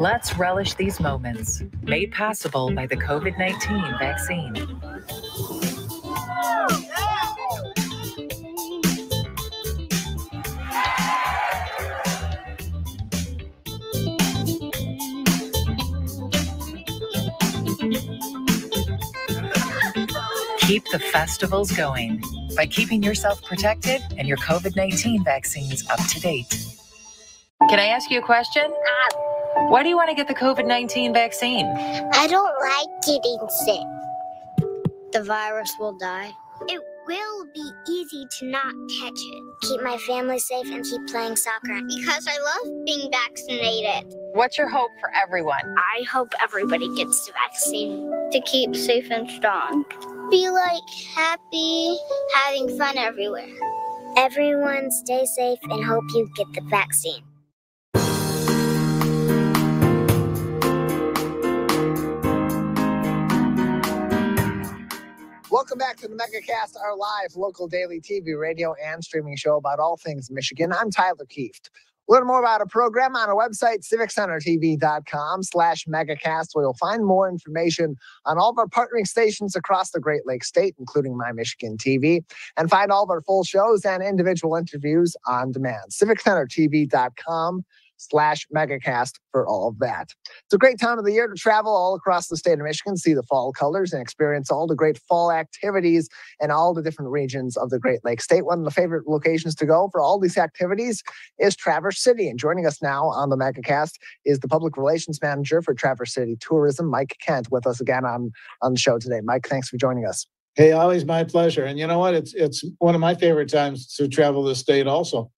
Let's relish these moments, made possible by the COVID 19 vaccine. Keep the festivals going by keeping yourself protected and your COVID 19 vaccines up to date. Can I ask you a question? Uh, Why do you want to get the COVID 19 vaccine? I don't like getting sick. The virus will die. It will be easy to not catch it. Keep my family safe and keep playing soccer. Because I love being vaccinated. What's your hope for everyone? I hope everybody gets the vaccine to keep safe and strong. Be like happy, having fun everywhere. Everyone stay safe and hope you get the vaccine. Welcome back to the MegaCast, our live local daily TV, radio, and streaming show about all things Michigan. I'm Tyler Kieft. Learn more about our program on our website, civiccentertv.com slash megacast, where you'll find more information on all of our partnering stations across the Great Lakes State, including My Michigan TV, and find all of our full shows and individual interviews on demand. civiccentertv.com slash megacast for all of that. It's a great time of the year to travel all across the state of Michigan, see the fall colors, and experience all the great fall activities in all the different regions of the Great Lakes State. One of the favorite locations to go for all these activities is Traverse City. And joining us now on the megacast is the public relations manager for Traverse City Tourism, Mike Kent, with us again on, on the show today. Mike, thanks for joining us. Hey, always my pleasure. And you know what? It's it's one of my favorite times to travel the state also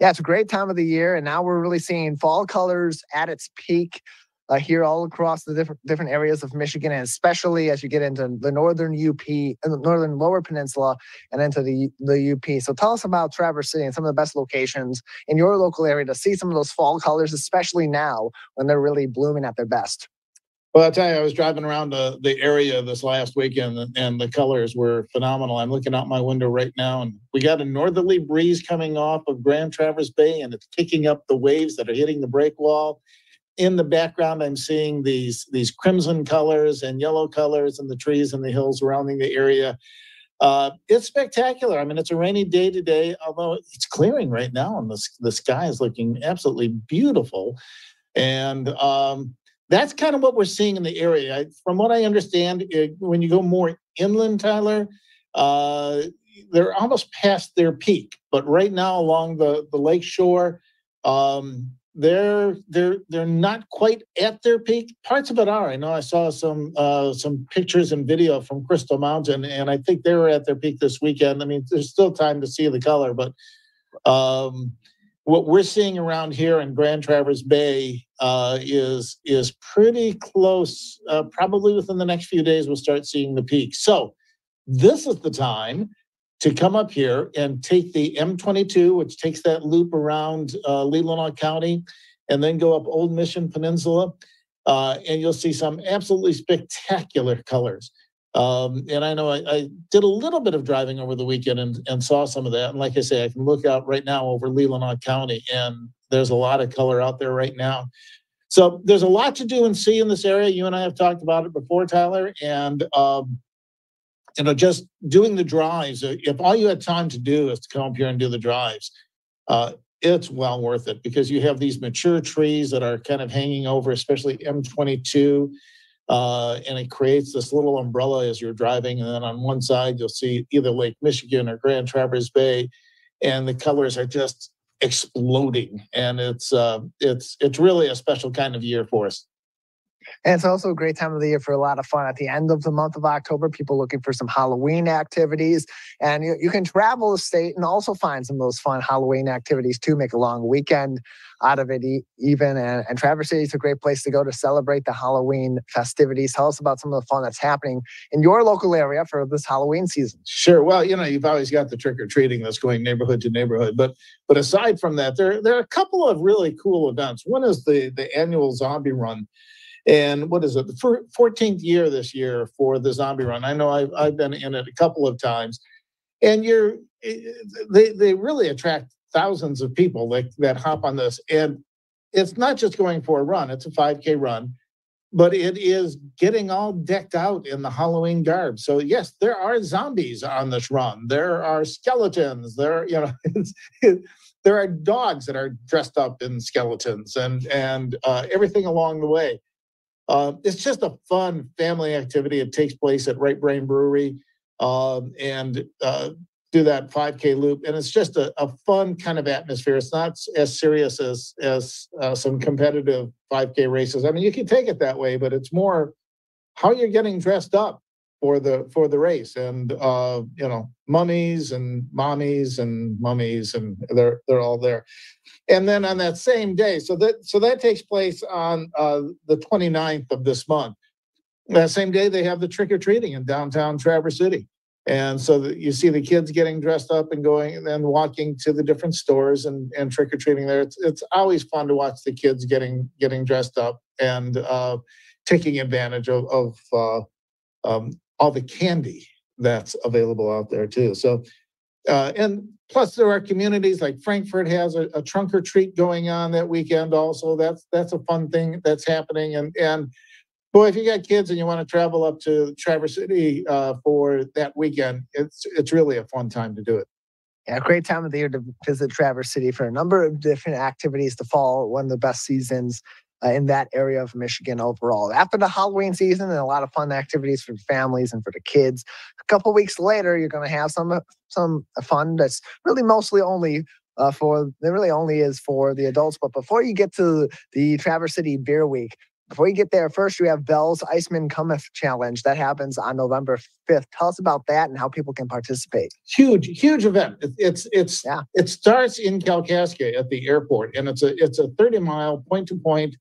yeah, it's a great time of the year, and now we're really seeing fall colors at its peak uh, here all across the different different areas of Michigan, and especially as you get into the northern UP, and the northern Lower Peninsula, and into the the UP. So tell us about Traverse City and some of the best locations in your local area to see some of those fall colors, especially now when they're really blooming at their best. Well, I'll tell you, I was driving around the, the area this last weekend and, and the colors were phenomenal. I'm looking out my window right now and we got a northerly breeze coming off of Grand Traverse Bay and it's kicking up the waves that are hitting the break wall. In the background, I'm seeing these, these crimson colors and yellow colors and the trees and the hills surrounding the area. Uh, it's spectacular. I mean, it's a rainy day today, although it's clearing right now and the, the sky is looking absolutely beautiful. And um, that's kind of what we're seeing in the area. From what I understand, it, when you go more inland, Tyler, uh, they're almost past their peak. But right now, along the the lake shore, um, they're they're they're not quite at their peak. Parts of it are. I know I saw some uh, some pictures and video from Crystal Mountain, and I think they were at their peak this weekend. I mean, there's still time to see the color, but um, what we're seeing around here in Grand Traverse Bay uh, is is pretty close. Uh, probably within the next few days, we'll start seeing the peak. So this is the time to come up here and take the M22, which takes that loop around uh, Leelanau County, and then go up Old Mission Peninsula, uh, and you'll see some absolutely spectacular colors. Um, and I know I, I, did a little bit of driving over the weekend and, and saw some of that. And like I say, I can look out right now over Leelanau County, and there's a lot of color out there right now. So there's a lot to do and see in this area. You and I have talked about it before, Tyler. And um, you know, just doing the drives. uh, If all you had time to do is to come up here and do the drives, uh, it's well worth it because you have these mature trees that are kind of hanging over, especially M22. Uh, and it creates this little umbrella as you're driving. And then on one side, you'll see either Lake Michigan or Grand Traverse Bay, and the colors are just exploding. And it's uh, it's it's really a special kind of year for us. And it's also a great time of the year for a lot of fun. At the end of the month of October, people looking for some Halloween activities. And you, you can travel the state and also find some of those fun Halloween activities too, make a long weekend out of it even. And, and Traverse City is a great place to go to celebrate the Halloween festivities. Tell us about some of the fun that's happening in your local area for this Halloween season. Sure. Well, you know, you've always got the trick or treating that's going neighborhood to neighborhood, but but aside from that, there there are a couple of really cool events. One is the the annual zombie run, and what is it? The fourteenth year this year for the zombie run. I know I've I've been in it a couple of times, and you're eh, they they really attract thousands of people like that hop on this, and it's not just going for a run; it's a five k run but it is getting all decked out in the Halloween garb. So yes, there are zombies on this run. There are skeletons. There, you know, it, there are dogs that are dressed up in skeletons, and and uh, everything along the way. Uh, it's just a fun family activity. It takes place at Right Brain Brewery, um, and uh, do that 5K loop, and it's just a, a fun kind of atmosphere. It's not as serious as as uh, some competitive 5K races. I mean, you can take it that way, but it's more how you're getting dressed up for the for the race, and uh, you know, mummies and mommies and mummies, and they're they're all there. And then on that same day, so that so that takes place on uh, the 29th of this month. That same day, they have the trick or treating in downtown Traverse City. And so that you see the kids getting dressed up and going and then walking to the different stores and, and trick or treating there. It's, it's always fun to watch the kids getting getting dressed up and uh, taking advantage of, of uh, um, all the candy that's available out there too. So, uh, and plus there are communities like Frankfort has a, a trunk or treat going on that weekend. Also, that's that's a fun thing that's happening. And and boy, if you got kids and you want to travel up to Traverse City uh, for that weekend, it's it's really a fun time to do it. Yeah, great time of the year to visit Traverse City for a number of different activities The fall. One of the best seasons uh, in that area of Michigan overall. After the Halloween season and a lot of fun activities for the families and for the kids. A couple weeks later, you're going to have some some fun that's really mostly only uh, for it really only is for the adults. But before you get to the Traverse City Beer Week, before you get there, first we have Bell's Iceman Cometh Challenge that happens on November 5th. Tell us about that and how people can participate. Huge, huge event. It, it's it's yeah. it starts in Kalkaska at the airport, and it's a it's a 30 mile point to point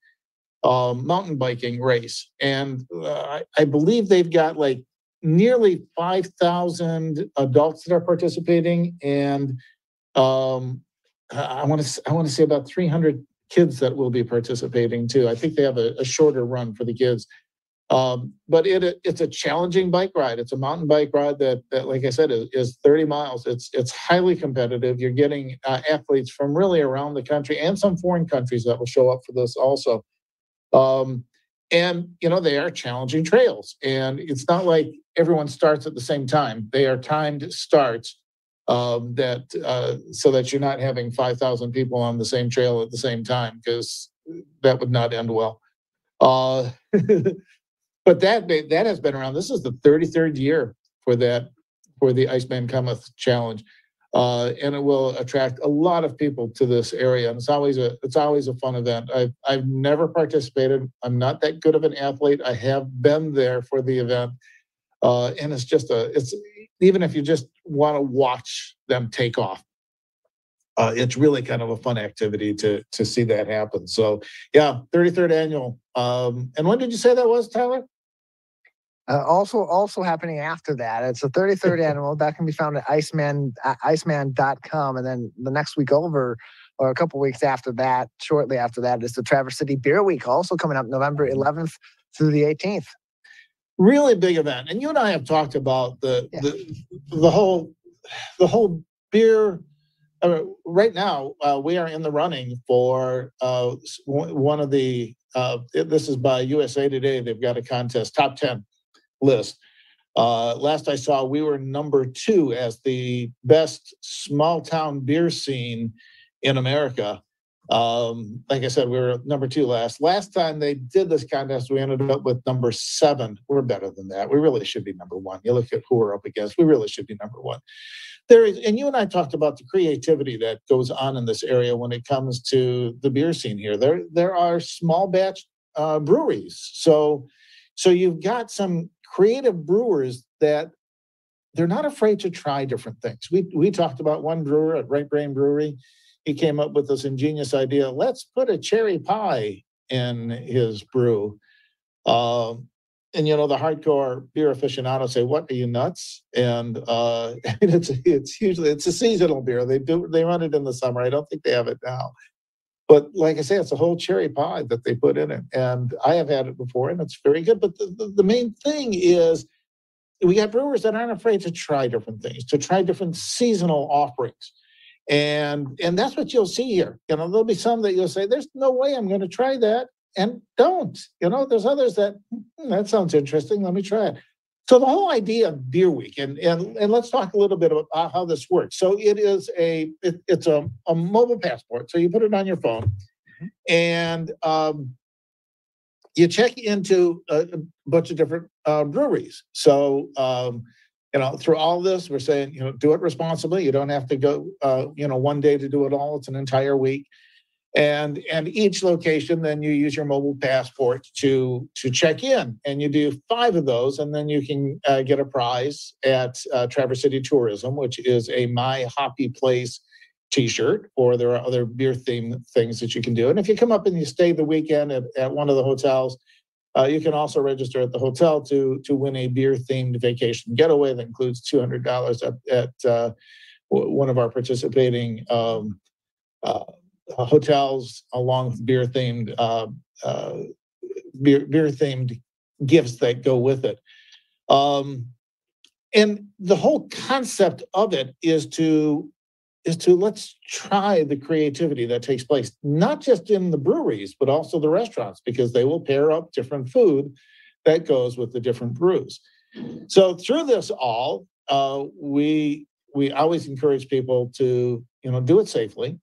mountain biking race, and uh, I, I believe they've got like nearly 5,000 adults that are participating, and um, I want to I want to say about 300 kids that will be participating too. I think they have a, a shorter run for the kids. Um, but it it's a challenging bike ride. It's a mountain bike ride that, that like I said, is, is 30 miles. It's it's highly competitive. You're getting uh, athletes from really around the country and some foreign countries that will show up for this also. Um, and you know they are challenging trails, and it's not like everyone starts at the same time. They are timed starts um, that uh, so that you're not having 5,000 people on the same trail at the same time because that would not end well. Uh, but that that has been around. This is the 33rd year for that for the Iceman Cometh Challenge, uh, and it will attract a lot of people to this area. And it's always a it's always a fun event. I've I've never participated. I'm not that good of an athlete. I have been there for the event, uh, and it's just a it's even if you just want to watch them take off. Uh, it's really kind of a fun activity to to see that happen. So yeah, 33rd annual. Um, and when did you say that was, Tyler? Uh, also, also happening after that, it's the 33rd annual that can be found at Iceman uh, Iceman.com, and then the next week over, or a couple weeks after that, shortly after that, is the Traverse City Beer Week, also coming up November 11th through the 18th. Really big event, and you and I have talked about the Yeah. the the whole the whole beer. Uh, right now, uh, we are in the running for uh, one one of the. Uh, this is by USA Today. They've got a contest top ten list. Uh, last I saw, we were number two as the best small town beer scene in America. Um, like I said, we were number two last. Last time they did this contest, we ended up with number seven. We're better than that. We really should be number one. You look at who we're up against, we really should be number one. There is, and you and I talked about the creativity that goes on in this area when it comes to the beer scene here. There, there are small batch uh, breweries. So, so you've got some creative brewers that they're not afraid to try different things. We we talked about one brewer at Right Brain Brewery. He came up with this ingenious idea. Let's put a cherry pie in his brew. Um, and you know the hardcore beer aficionados say, "What are you nuts?" And uh, it's it's usually it's a seasonal beer. They do they run it in the summer. I don't think they have it now. But like I say, it's a whole cherry pie that they put in it, and I have had it before, and it's very good. But the, the, the main thing is we got brewers that aren't afraid to try different things, to try different seasonal offerings. And and that's what you'll see here. You know, there'll be some that you'll say, there's no way I'm going to try that. And don't. You know, there's others that "Hmm, that sounds interesting. Let me try it. So the whole idea of Beer Week, and and and let's talk a little bit about how this works. So it is a it, it's a, a mobile passport. So you put it on your phone, and um, you check into a, a bunch of different uh, breweries. So, um, you know, through all this, we're saying, you know, do it responsibly. You don't have to go, uh, you know, one day to do it all. It's an entire week. And and each location, then you use your mobile passport to to check in, and you do five of those, and then you can uh, get a prize at uh, Traverse City Tourism, which is a My Hoppy Place T-shirt, or there are other beer theme things that you can do. And if you come up and you stay the weekend at, at one of the hotels, uh, you can also register at the hotel to to win a beer themed vacation getaway that includes two hundred dollars at at uh, w- one of our participating um, uh, hotels, along with beer themed uh, uh, beer themed gifts that go with it. Um, and the whole concept of it is to is to let's try the creativity that takes place, not just in the breweries, but also the restaurants, because they will pair up different food that goes with the different brews. So through this all, uh, we we always encourage people to you know do it safely.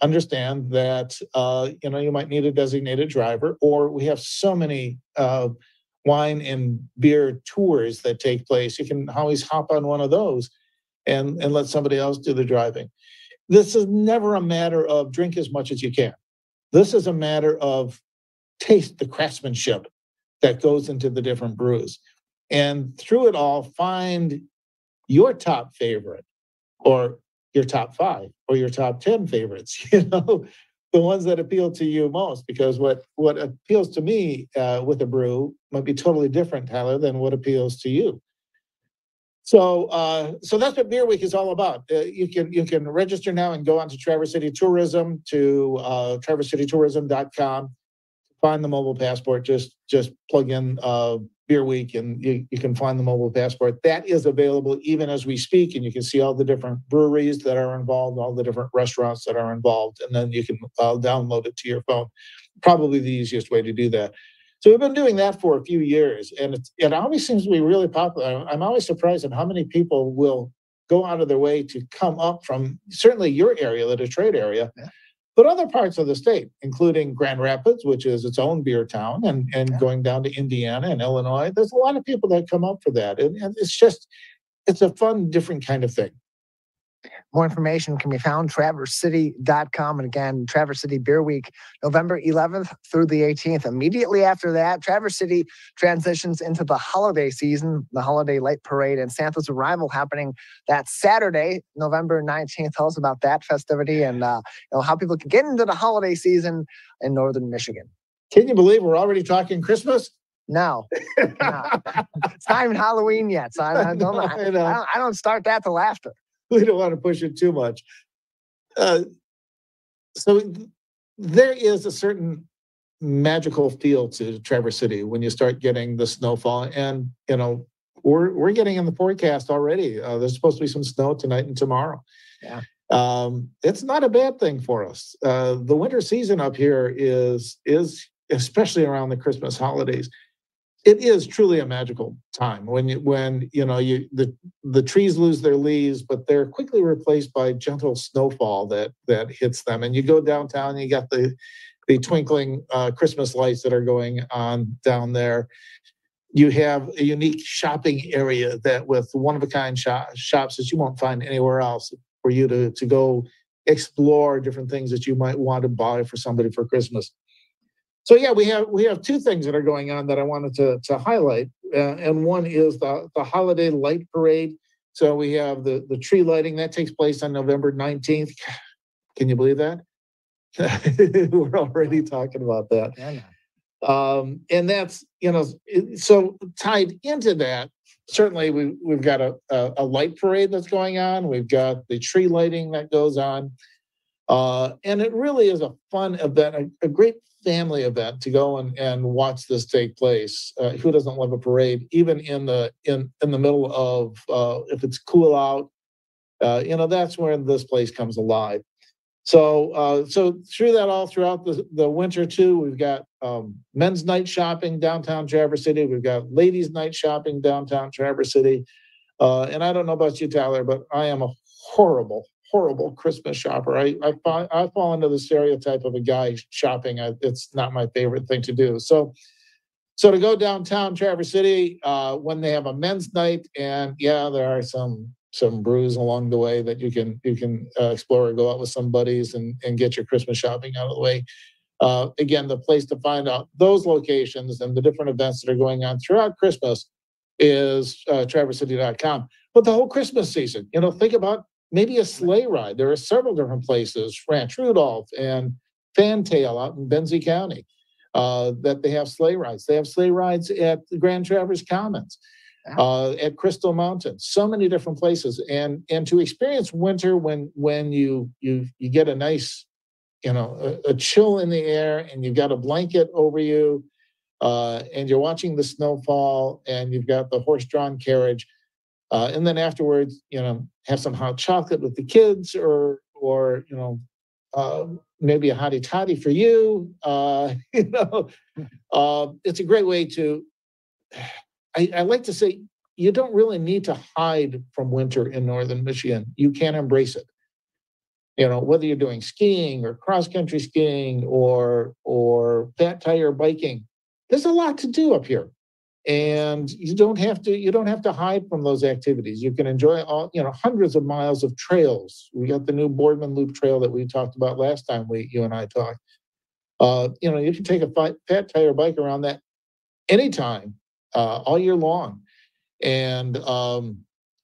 Understand that uh, you know you might need a designated driver, or we have so many uh, wine and beer tours that take place. You can always hop on one of those and and let somebody else do the driving. This is never a matter of drink as much as you can. This is a matter of taste the craftsmanship that goes into the different brews. And through it all, find your top favorite or your top five or your top 10 favorites, you know, the ones that appeal to you most. Because what, what appeals to me uh, with a brew might be totally different, Tyler, than what appeals to you. So, uh, so that's what Beer Week is all about. Uh, you can you can register now and go on to Traverse City Tourism to uh, traversecitytourism.com. Find the mobile passport. Just just plug in uh, Beer Week and you, you can find the mobile passport. That is available even as we speak, and you can see all the different breweries that are involved, all the different restaurants that are involved, and then you can uh, download it to your phone. Probably the easiest way to do that. So we've been doing that for a few years, and it's, it always seems to be really popular. I'm always surprised at how many people will go out of their way to come up from certainly your area, the Detroit area, but other parts of the state, including Grand Rapids, which is its own beer town, and and going down to Indiana and Illinois. There's a lot of people that come up for that, and, and it's just it's a fun, different kind of thing. More information can be found traversecity.com. And again, Traverse City Beer Week, November 11th through the 18th. Immediately after that, Traverse City transitions into the holiday season, the holiday light parade, and Santa's arrival happening that Saturday, November 19th. Tell us about that festivity and uh, you know, how people can get into the holiday season in northern Michigan. Can you believe we're already talking Christmas? No, no. it's not even Halloween yet. So I, I don't, I, I. I don't, I don't start that till after. we don't want to push it too much. Uh, so there is a certain magical feel to Traverse City when you start getting the snowfall. And, you know, we're, we're getting in the forecast already. Uh, there's supposed to be some snow tonight and tomorrow. Yeah. Um, it's not a bad thing for us. Uh, the winter season up here is, is especially around the Christmas holidays, it is truly a magical time when you when you know you the the trees lose their leaves but they're quickly replaced by gentle snowfall that that hits them. And you go downtown and you got the the twinkling uh, christmas lights that are going on down there. You have a unique shopping area that with one of a kind shop, shops that you won't find anywhere else for you to to go explore different things that you might want to buy for somebody for christmas so yeah, we have we have two things that are going on that I wanted to to highlight, uh, and one is the the holiday light parade. So we have the the tree lighting that takes place on November nineteenth. Can you believe that? We're already talking about that. Um, and that's you know so tied into that. Certainly, we we've got a, a a light parade that's going on. We've got the tree lighting that goes on. Uh, and it really is a fun event, a, a great family event to go and, and watch this take place. Uh, who doesn't love a parade, even in the in in the middle of uh, if it's cool out? Uh, you know that's when this place comes alive. So uh, so through that all throughout the, the winter too, we've got um, men's night shopping downtown Traverse City. We've got ladies' night shopping downtown Traverse City. Uh, and I don't know about you, Tyler, but I am a horrible, horrible Christmas shopper. I I, fall- I fall into the stereotype of a guy shopping. I, it's not my favorite thing to do. So, so to go downtown Traverse City uh, when they have a men's night, and yeah, there are some some brews along the way that you can you can uh, explore or go out with some buddies and and get your Christmas shopping out of the way. Uh, again, the place to find out those locations and the different events that are going on throughout Christmas is uh, traversecity.com. But the whole Christmas season, you know, think about maybe a sleigh ride. There are several different places, Ranch Rudolph and Fantail out in Benzie County, uh, that they have sleigh rides. They have sleigh rides at the Grand Traverse Commons, uh, at Crystal Mountain, so many different places. And and to experience winter when when you you you get a nice, you know, a, a chill in the air and you've got a blanket over you, uh, and you're watching the snowfall and you've got the horse-drawn carriage. Uh, and then afterwards, you know, have some hot chocolate with the kids, or or you know, uh, maybe a hottie toddy for you. Uh, you know, uh, it's a great way to. I, I like to say you don't really need to hide from winter in northern Michigan. You can embrace it. You know, whether you're doing skiing or cross country skiing or or fat tire biking, there's a lot to do up here and you don't have to you don't have to hide from those activities you can enjoy all you know hundreds of miles of trails we got the new boardman loop trail that we talked about last time we you and i talked uh, you know you can take a fi- fat tire bike around that anytime uh, all year long and um,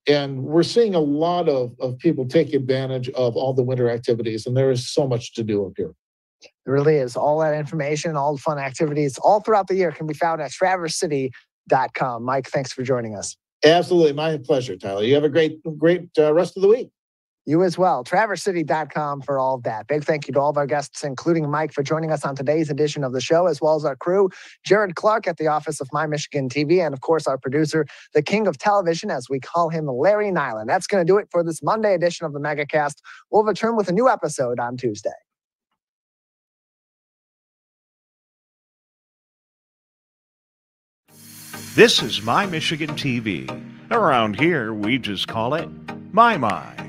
and we're seeing a lot of, of people take advantage of all the winter activities and there is so much to do up here It really is. All that information, all the fun activities, all throughout the year can be found at traversecity.com. Mike, thanks for joining us. absolutely my pleasure tyler you have a great great uh, rest of the week You as well. TraverseCity.com for all of that. Big thank you to all of our guests, including Mike, for joining us on today's edition of the show, as well as our crew, Jared Clark at the office of My Michigan TV, and of course, our producer, the king of television, as we call him, Larry Nyland. That's going to do it for this Monday edition of the MegaCast. We'll return with a new episode on Tuesday. This is My Michigan TV. Around here, we just call it My My.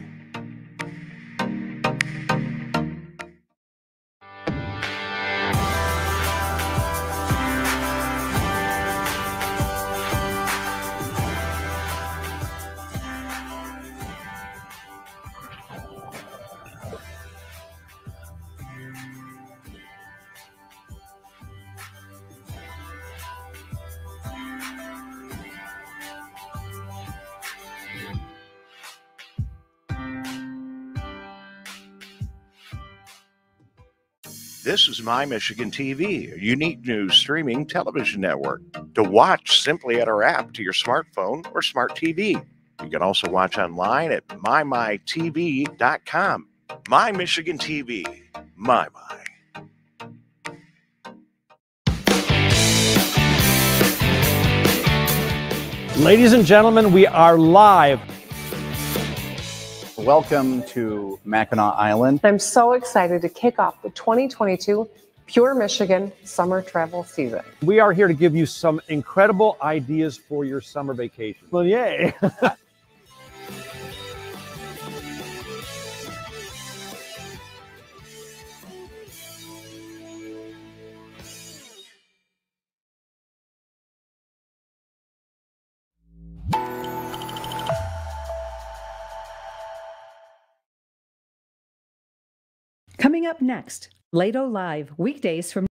My Michigan TV, a unique news streaming television network. To watch, simply add our app to your smartphone or smart TV. You can also watch online at mymytv.com. My Michigan TV. My, my. Ladies and gentlemen, we are live. Welcome to Mackinac Island. I'm so excited to kick off the 2022 Pure Michigan summer travel season. We are here to give you some incredible ideas for your summer vacation. Well, yay. Coming up next, Lato Live, weekdays from